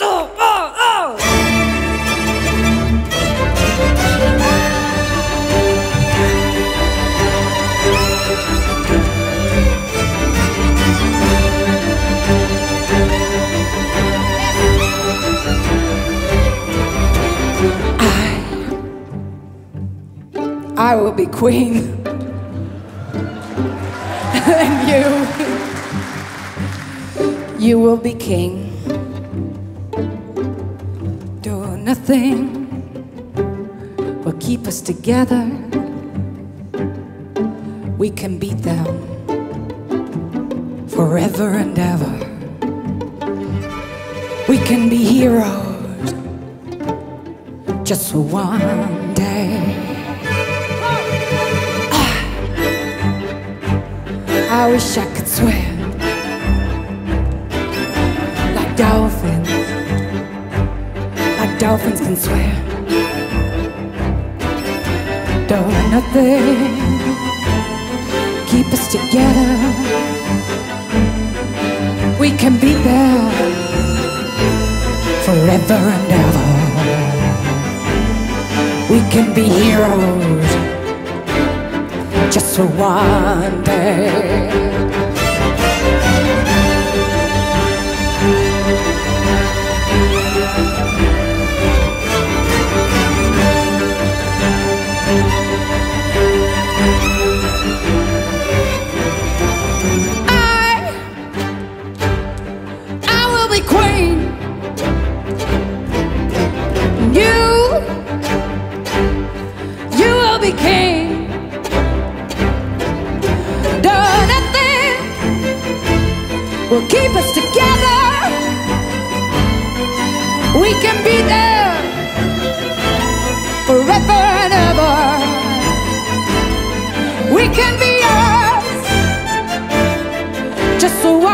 Oh! I will be queen. and you, you will be king. Nothing will keep us together. We can beat them forever and ever. We can be heroes just for one day. Ah. I wish I could swim like dolphins, dolphins can swim. Don't let nothing keep us together. We can be there forever and ever. We can be heroes just for one day. You will be. Do nothing will keep us together. We can be there forever and ever. We can be us just for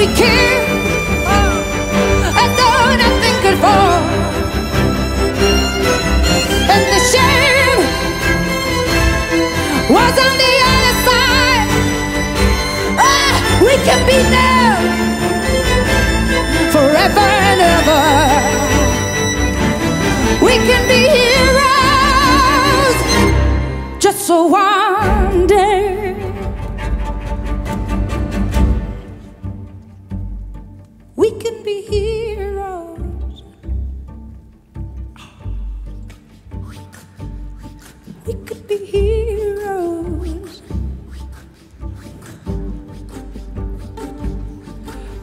we cared as though nothing could fall and the shame was on the other side. Ah, we can be there forever and ever. We can be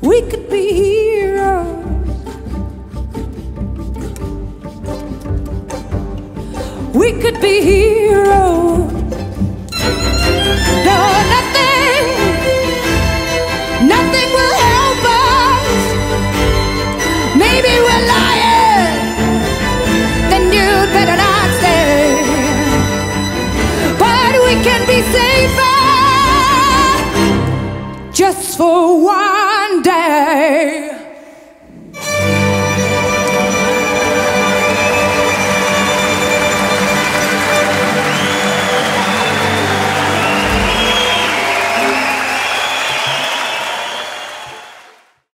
We could be heroes. We could be heroes.